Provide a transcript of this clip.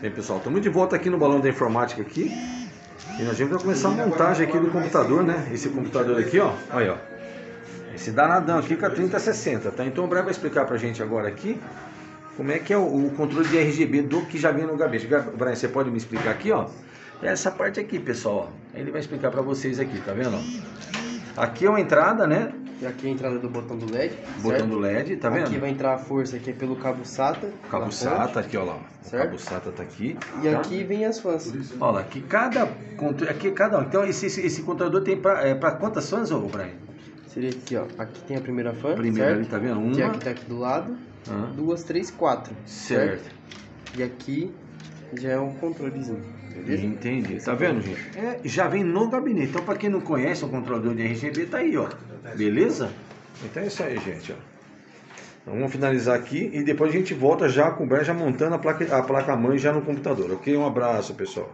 Bem, pessoal, estamos de volta aqui no Balão da Informática aqui. E nós vamos começar a montagem aqui do computador, né? Esse computador aqui, ó. Olha, ó. Esse danadão aqui com a 3060, tá? Então o Brian vai explicar pra gente agora aqui como é que é o, o controle de RGB do que já vem no gabinete. Brian, você pode me explicar aqui, ó? Essa parte aqui, pessoal, ó. Ele vai explicar pra vocês aqui, tá vendo? Aqui é uma entrada, né? E aqui é a entrada do botão do LED. Botão certo? do LED, tá vendo? Aqui vai entrar a força que é pelo cabo SATA. Cabo SATA, aqui, ó lá. O Certo. cabo SATA tá aqui. E tá? aqui vem as fãs. Olha lá, aqui cada aqui cada um. Então esse, esse, esse controlador tem pra, é, pra quantas fãs, ô Brian? Seria aqui, ó. Aqui tem a primeira fã. Primeiro certo? ali, tá vendo? Uma. Que aqui tá aqui do lado. Ah, Duas, três, quatro. certo. E aqui já é um controlezinho. Beleza? Entendi. Tá vendo, gente? É, já vem no gabinete. Então, pra quem não conhece o controlador de RGB, tá aí, ó. Beleza? Então é isso aí, gente, ó. Então, vamos finalizar aqui e depois a gente volta já com o Brian já montando a placa, a placa mãe já no computador, ok? Um abraço, pessoal.